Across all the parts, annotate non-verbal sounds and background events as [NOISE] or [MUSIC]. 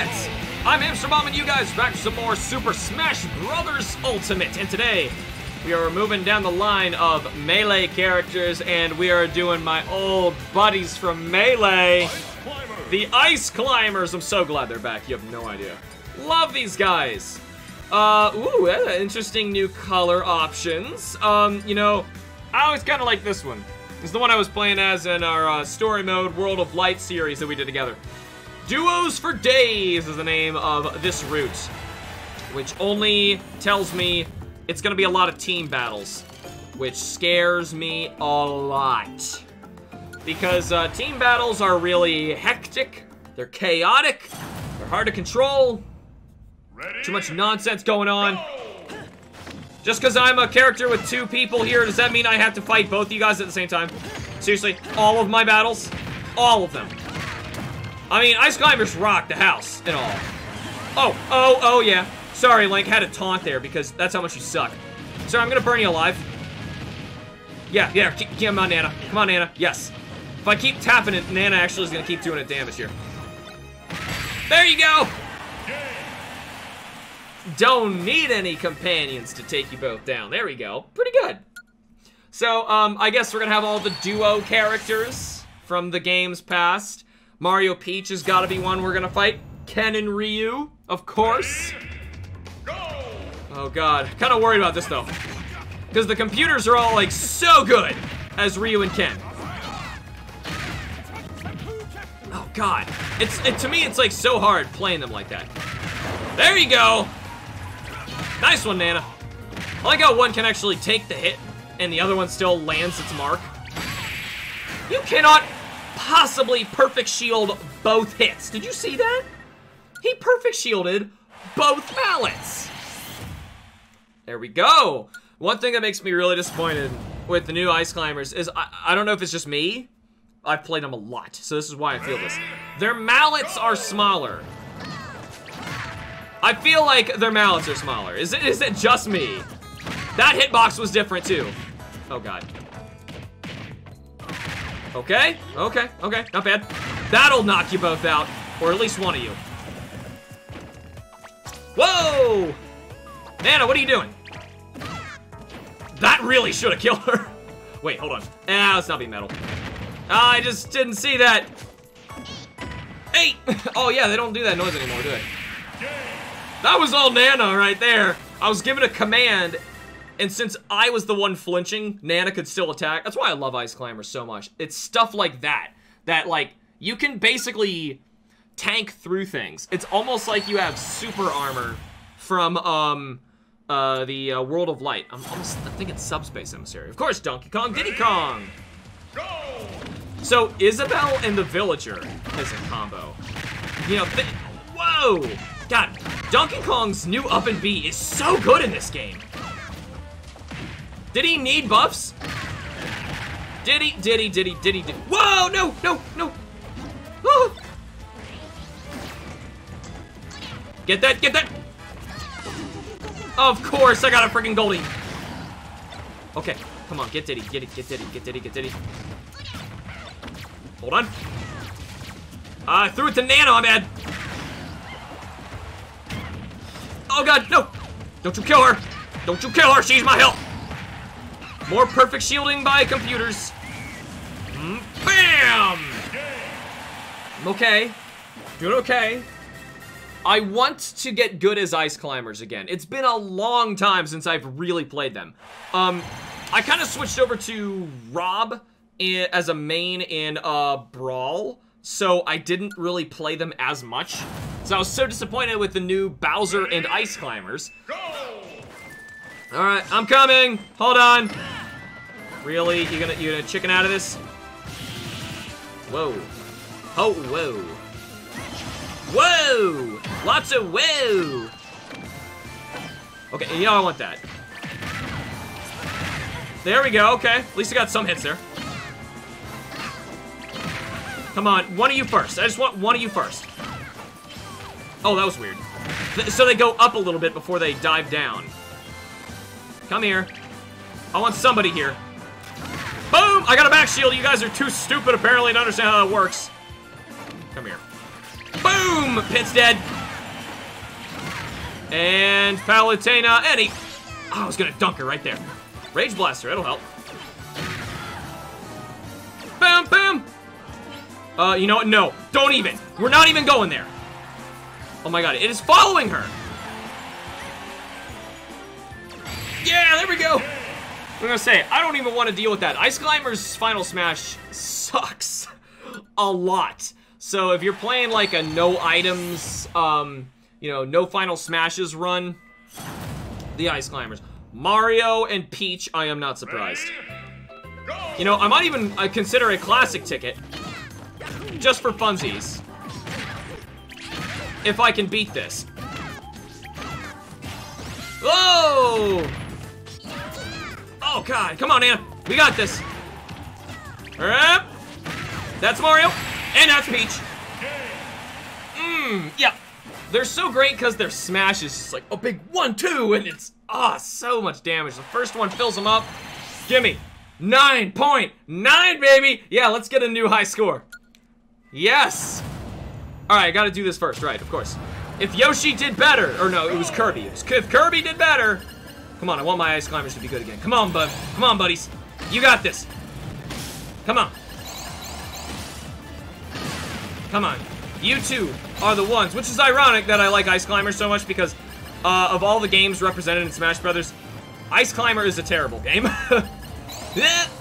Internet! I'm HamsterBomb and you guys back for some more Super Smash Brothers Ultimate. And today, we are moving down the line of Melee characters and we are doing my old buddies from Melee. The Ice Climbers. I'm so glad they're back. You have no idea. Love these guys. Uh, ooh, interesting new color options. Um, you know, I always kind of like this one. It's the one I was playing as in our uh, story mode World of Light series that we did together. Duos for Days is the name of this route, which only tells me it's going to be a lot of team battles, which scares me a lot. Because uh, team battles are really hectic, they're chaotic, they're hard to control, Ready? too much nonsense going on. Go! Just because I'm a character with two people here, does that mean I have to fight both you guys at the same time? Seriously, all of my battles? All of them. I mean, Ice Climbers rock the house and all. Oh, oh, oh, yeah. Sorry, Link, had a taunt there because that's how much you suck. Sorry, I'm gonna burn you alive. Yeah, yeah, come on, Nana. Come on, Nana. Yes. If I keep tapping it, Nana actually is gonna keep doing it damage here. There you go! Don't need any companions to take you both down. There we go. Pretty good. So, um, I guess we're gonna have all the duo characters from the games past. Mario Peach has gotta be one we're gonna fight. Ken and Ryu, of course. Oh god, kinda worried about this though. Because the computers are all like so good as Ryu and Ken. Oh god, it's it, to me it's like so hard playing them like that. There you go. Nice one, Nana. I like how one can actually take the hit and the other one still lands its mark. You cannot possibly perfect shield both hits. Did you see that? He perfect shielded both mallets. There we go. One thing that makes me really disappointed with the new Ice Climbers is I, I don't know if it's just me. I've played them a lot, so this is why I feel this. Their mallets are smaller. I feel like their mallets are smaller. Is it, is it just me? That hitbox was different too. Oh god. Okay, okay, okay, not bad. That'll knock you both out, or at least one of you. Whoa! Nana, what are you doing? That really should have killed her. [LAUGHS] Wait, hold on. Ah, let's not be metal. Ah, I just didn't see that. Hey! [LAUGHS] Oh yeah, they don't do that noise anymore, do they? That was all Nana right there. I was given a command, and since I was the one flinching, Nana could still attack. That's why I love Ice Climber so much. It's stuff like that, that, like, you can basically tank through things. It's almost like you have super armor from, um, uh, the uh, World of Light. I'm almost, I think it's Subspace Emissary. Of course, Donkey Kong, Diddy Kong! Go! So, Isabelle and the Villager is a combo. You know, whoa! God, Donkey Kong's new up and B is so good in this game. Did he need buffs? Did he, did he, did he, did he, did he? Whoa, no, no, no. Oh. Get that, get that. Of course, I got a freaking Goldeen. Okay, come on, get Diddy, get it, get Diddy, get Diddy, get Diddy. Hold on. I threw it to Nana, I'm bad. Oh god, no! Don't you kill her! Don't you kill her! She's my help! More perfect shielding by computers. Mm, bam! I'm okay. Doing okay. I want to get good as Ice Climbers again. It's been a long time since I've really played them. Um, I kind of switched over to R.O.B. as a main in uh, Brawl so I didn't really play them as much. So I was so disappointed with the new Bowser and Ice Climbers. All right, I'm coming. Hold on. Really? You gonna you gonna chicken out of this? Whoa. Oh, whoa. Whoa! Lots of whoa! Okay, yeah, I want that. There we go, okay. At least I got some hits there. Come on, one of you first. I just want one of you first. Oh, that was weird. So they go up a little bit before they dive down. Come here. I want somebody here. Boom! I got a back shield. You guys are too stupid, apparently, to understand how that works. Come here. Boom! Pit's dead. And Palutena, he... Oh, I was gonna dunk her right there. Rage Blaster, it'll help. Bam, bam! Uh, you know what? No, don't even. We're not even going there. Oh my god, it is following her. Yeah, there we go. I'm gonna say, I don't even want to deal with that. Ice Climber's Final Smash sucks a lot. So if you're playing like a no items, um, you know, no Final Smashes run, the Ice Climbers. Mario and Peach, I am not surprised. You know, I might even uh, consider a classic ticket. Just for funsies. If I can beat this. Whoa! Oh, God. Come on, Nana. We got this. That's Mario. And that's Peach. Mmm, yeah. They're so great because their smash is just like a big one, two, and it's, ah, oh, so much damage. The first one fills them up. Gimme. 9.9, baby! Yeah, let's get a new high score. Yes! Alright, I gotta do this first, right, of course. If Yoshi did better, or no, it was Kirby. If Kirby did better, come on, I want my Ice Climbers to be good again. Come on, bud. Come on, buddies. You got this. Come on. Come on. You two are the ones, which is ironic that I like Ice Climber so much because uh, of all the games represented in Smash Brothers, Ice Climber is a terrible game. [LAUGHS]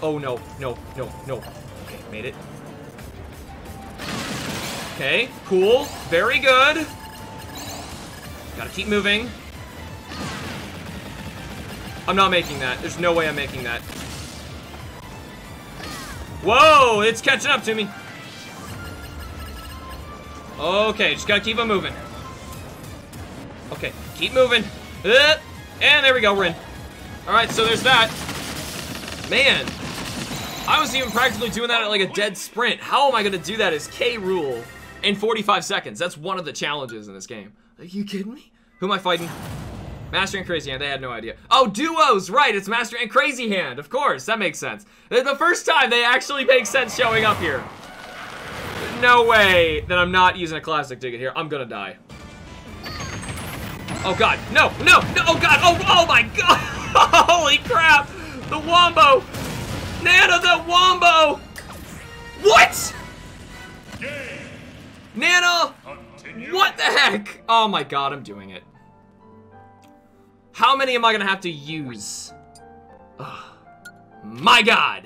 oh, no, no, no, no. Okay, made it. Okay, cool. Very good. Gotta keep moving. I'm not making that. There's no way I'm making that. Whoa, it's catching up to me. Okay, just gotta keep on moving. Okay, keep moving. Uh, and there we go, we're in. Alright, so there's that. Man, I was even practically doing that at like a dead sprint. How am I gonna do that as K. Rool in 45 seconds? That's one of the challenges in this game. Are you kidding me? Who am I fighting? Master and Crazy Hand, they had no idea. Oh, duos, right, it's Master and Crazy Hand, of course, that makes sense. The first time they actually make sense showing up here. No way that I'm not using a classic ticket here. I'm gonna die. Oh god, no, no, no, oh god, oh, oh my god! [LAUGHS] Holy crap! The Wombo! Nana, the Wombo! What? Nana! What the heck? Oh my god, I'm doing it. How many am I gonna have to use? My god!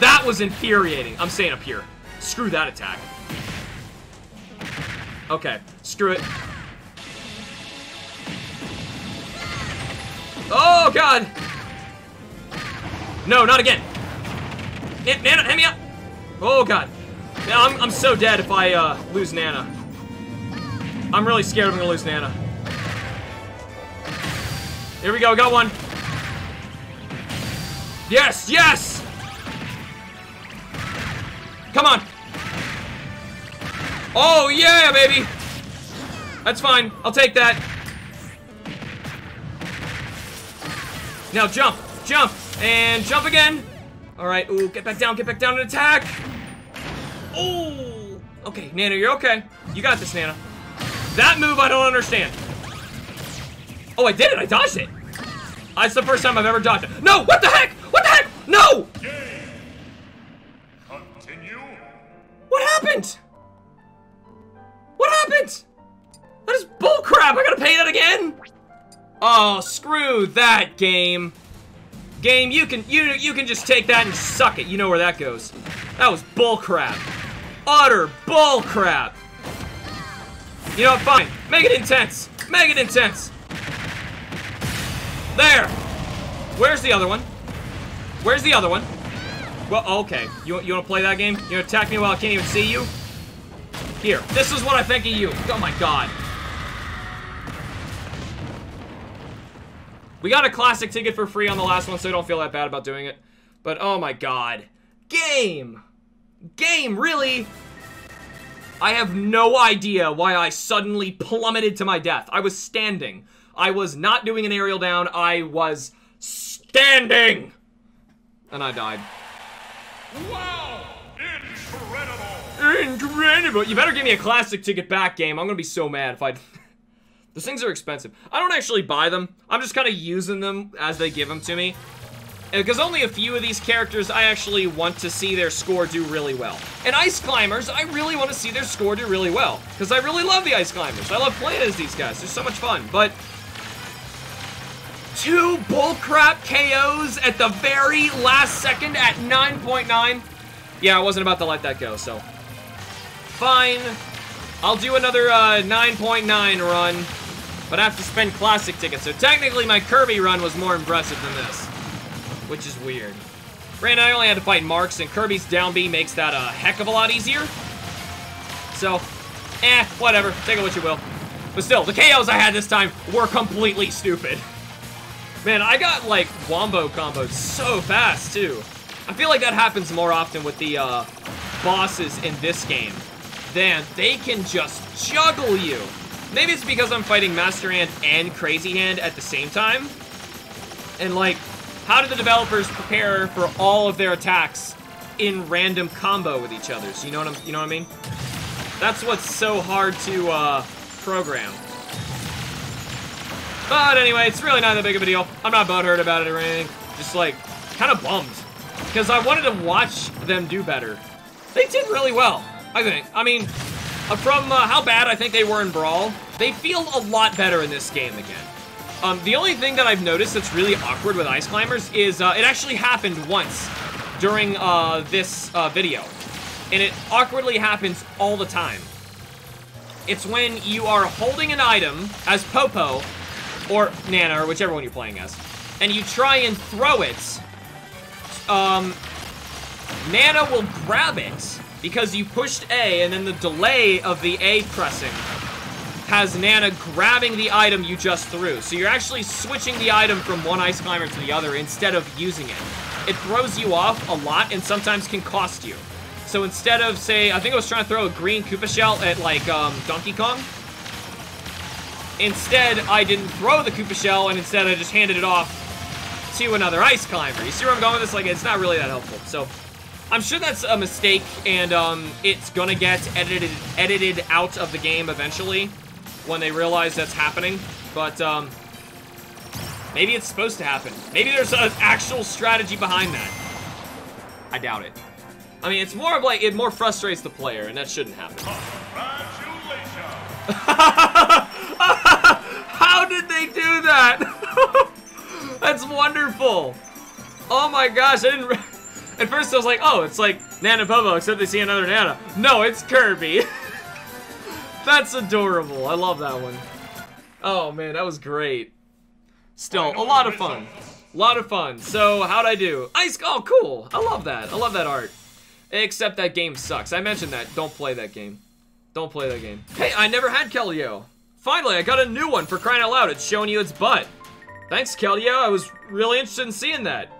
That was infuriating. I'm staying up here. Screw that attack. Okay, screw it. Oh god! No, not again. Nana, hit me up. Oh, God. Yeah, I'm, I'm so dead if I uh, lose Nana. I'm really scared I'm gonna lose Nana. Here we go, got one. Yes, yes! Come on. Oh, yeah, baby! That's fine. I'll take that. Now jump, jump. And jump again. All right, ooh, get back down, get back down and attack. Ooh. Okay, Nana, you're okay. You got this, Nana. That move I don't understand. Oh, I did it, I dodged it. That's the first time I've ever dodged. No, what the heck? What the heck? No! Continue. What happened? What happened? That is bullcrap. I gotta pay that again? Oh, screw that game. Game, you can you you can just take that and suck it. You know where that goes. That was bullcrap. Utter bullcrap. You know what? Fine. Make it intense. Make it intense. There. Where's the other one? Where's the other one? Well, okay. You, you want to play that game? You want to attack me while I can't even see you? Here. This is what I think of you. Oh my god. We got a classic ticket for free on the last one, so don't feel that bad about doing it. But oh my god. Game! Game, really? I have no idea why I suddenly plummeted to my death. I was standing. I was not doing an aerial down. I was standing! And I died. Wow! Incredible! Incredible. You better give me a classic ticket back game. I'm gonna be so mad if I... [LAUGHS] Those things are expensive. I don't actually buy them. I'm just kind of using them as they give them to me. Uh, because only a few of these characters I actually want to see their score do really well. And Ice Climbers, I really want to see their score do really well. Because I really love the Ice Climbers. I love playing as these guys. They're so much fun. But two bullcrap KOs at the very last second at 9.9. .9. Yeah, I wasn't about to let that go, so. Fine. I'll do another 9.9 uh, .9 run, but I have to spend classic tickets. So technically my Kirby run was more impressive than this which is weird. Granted, I only had to fight Marx, and Kirby's down B makes that a heck of a lot easier. So, eh, whatever. Take it what you will. But still, the KOs I had this time were completely stupid. Man, I got, like, wombo combos so fast, too. I feel like that happens more often with the, uh, bosses in this game. Than they can just juggle you. Maybe it's because I'm fighting Master Hand and Crazy Hand at the same time. And, like, how do the developers prepare for all of their attacks in random combo with each other? So you know what I'm, you know what I mean? That's what's so hard to uh, program. But anyway, it's really not that big of a deal. I'm not butthurt about it or anything. Just like, kind of bummed. Because I wanted to watch them do better. They did really well, I think. I mean, uh, from uh, how bad I think they were in Brawl, they feel a lot better in this game again. Um, the only thing that I've noticed that's really awkward with Ice Climbers is uh, it actually happened once during uh, this uh, video. And it awkwardly happens all the time. It's when you are holding an item as Popo, or Nana, or whichever one you're playing as, and you try and throw it, um, Nana will grab it because you pushed A, and then the delay of the A pressing has Nana grabbing the item you just threw. So you're actually switching the item from one Ice Climber to the other instead of using it. It throws you off a lot and sometimes can cost you. So instead of, say, I think I was trying to throw a green Koopa shell at, like, um, Donkey Kong. Instead, I didn't throw the Koopa shell, and instead I just handed it off to another Ice Climber. You see where I'm going with this? Like, it's not really that helpful. So, I'm sure that's a mistake, and um, it's gonna get edited edited out of the game eventually when they realize that's happening, but um, maybe it's supposed to happen. Maybe there's an actual strategy behind that. I doubt it. I mean, it's more of like, it more frustrates the player, and that shouldn't happen. [LAUGHS] [LAUGHS] How did they do that? [LAUGHS] That's wonderful. Oh my gosh, I didn't... [LAUGHS] At first I was like, oh, it's like Nana Popo, except they see another Nana. No, it's Kirby. That's adorable. I love that one. Oh, man, that was great. Still, a lot of fun. A lot of fun. So, how'd I do? Ice, oh, cool. I love that. I love that art. Except that game sucks. I mentioned that. Don't play that game. Don't play that game. Hey, I never had Keldeo. Finally, I got a new one for crying out loud. It's showing you its butt. Thanks, Keldeo. I was really interested in seeing that.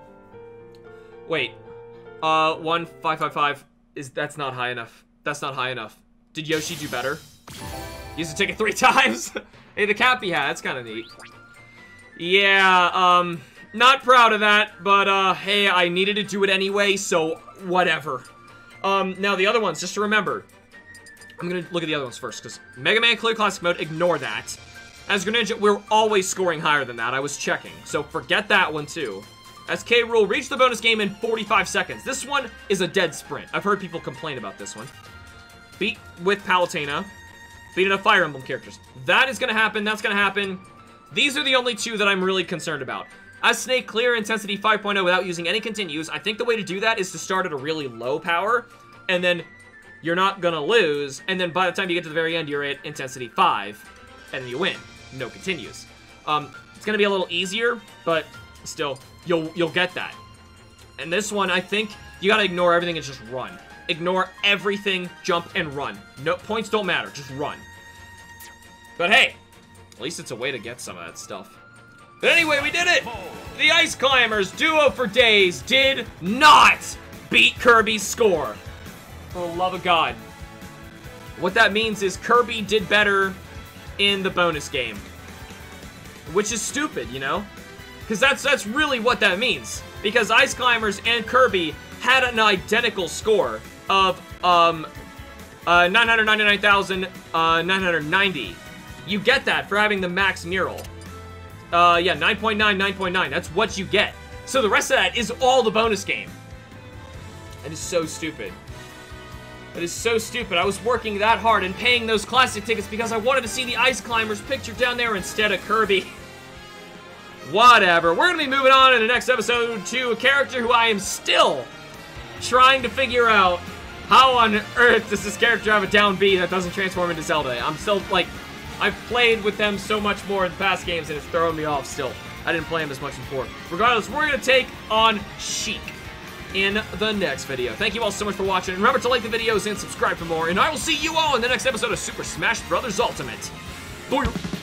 Wait. Uh, one five five five is that's not high enough. That's not high enough. Did Yoshi do better? Use the ticket three [LAUGHS] times. hey, the Cappy hat. That's kind of neat. Yeah, um, not proud of that, but, uh, hey, I needed to do it anyway, so whatever. Um, now the other ones, just to remember, I'm gonna look at the other ones first, because Mega Man Clear Classic Mode, ignore that. As Greninja, we're always scoring higher than that, I was checking, so forget that one too. As K. Rool, reach the bonus game in 45 seconds. This one is a dead sprint. I've heard people complain about this one. Beat with Palutena, beat enough Fire Emblem characters. That is to happen. That's to happen. These are the only two that I'm really concerned about. As Snake clear intensity 5.0 without using any continues, I think the way to do that is to start at a really low power, and then you're not gonna lose, and then by the time you get to the very end, you're at intensity 5, and you win. No continues. Um, it's gonna be a little easier, but still, you'll you'll get that. And this one, I think you gotta ignore everything and just run. Ignore everything, jump, and run. No Points don't matter, just run. But hey, at least it's a way to get some of that stuff. But anyway, we did it! The Ice Climbers Duo for Days did not beat Kirby's score. For the love of God. What that means is Kirby did better in the bonus game. Which is stupid, you know? Because that's, that's really what that means. Because Ice Climbers and Kirby had an identical score of um, uh, 999,990. Uh, you get that for having the max mural. Uh, yeah, 9.9, 9.9. That's what you get. So the rest of that is all the bonus game. That is so stupid. That is so stupid. I was working that hard and paying those classic tickets because I wanted to see the Ice Climbers picture down there instead of Kirby. [LAUGHS] Whatever. We're going to be moving on in the next episode to a character who I am still trying to figure out how on earth does this character have a down B that doesn't transform into Zelda? I'm still, like, I've played with them so much more in past games and it's throwing me off still. I didn't play him as much before. Regardless, we're going to take on Sheik in the next video. Thank you all so much for watching. Remember to like the videos and subscribe for more. And I will see you all in the next episode of Super Smash Bros. Ultimate. Bye.